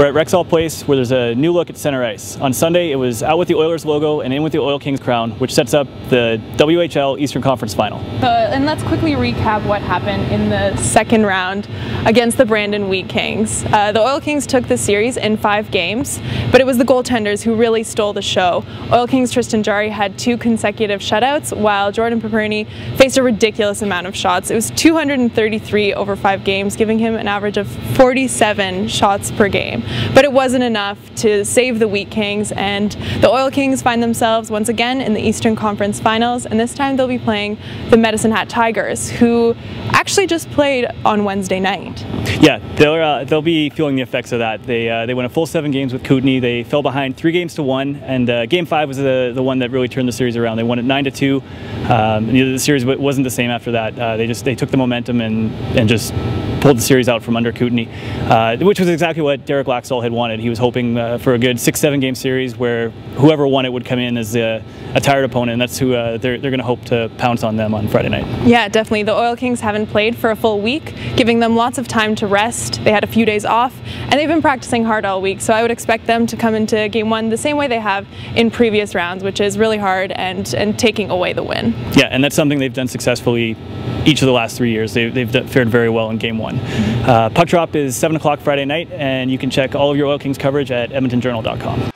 We're at Rexall Place where there's a new look at center ice. On Sunday it was out with the Oilers logo and in with the Oil Kings crown, which sets up the WHL Eastern Conference Final. Uh, and let's quickly recap what happened in the second round against the Brandon Wheat Kings. Uh, the Oil Kings took the series in five games, but it was the goaltenders who really stole the show. Oil Kings Tristan Jarry had two consecutive shutouts, while Jordan Papirny faced a ridiculous amount of shots. It was 233 over five games, giving him an average of 47 shots per game. But it wasn't enough to save the Wheat Kings, and the Oil Kings find themselves once again in the Eastern Conference Finals, and this time they'll be playing the Medicine Hat Tigers, who actually just played on Wednesday night. Yeah, they'll uh, they'll be feeling the effects of that. They uh, they won a full seven games with Kootenay. They fell behind three games to one, and uh, game five was the the one that really turned the series around. They won it nine to two. Um, the series wasn't the same after that. Uh, they just they took the momentum and and just pulled the series out from under Kootenay, uh, which was exactly what Derek Laxdal had wanted. He was hoping uh, for a good six, seven game series where whoever won it would come in as a, a tired opponent, and that's who uh, they're, they're going to hope to pounce on them on Friday night. Yeah, definitely. The Oil Kings haven't played for a full week, giving them lots of time to rest. They had a few days off, and they've been practicing hard all week, so I would expect them to come into game one the same way they have in previous rounds, which is really hard and, and taking away the win. Yeah, and that's something they've done successfully each of the last three years. They, have fared very well in game one. Uh, puck drop is 7 o'clock Friday night, and you can check all of your Oil Kings coverage at edmontonjournal.com.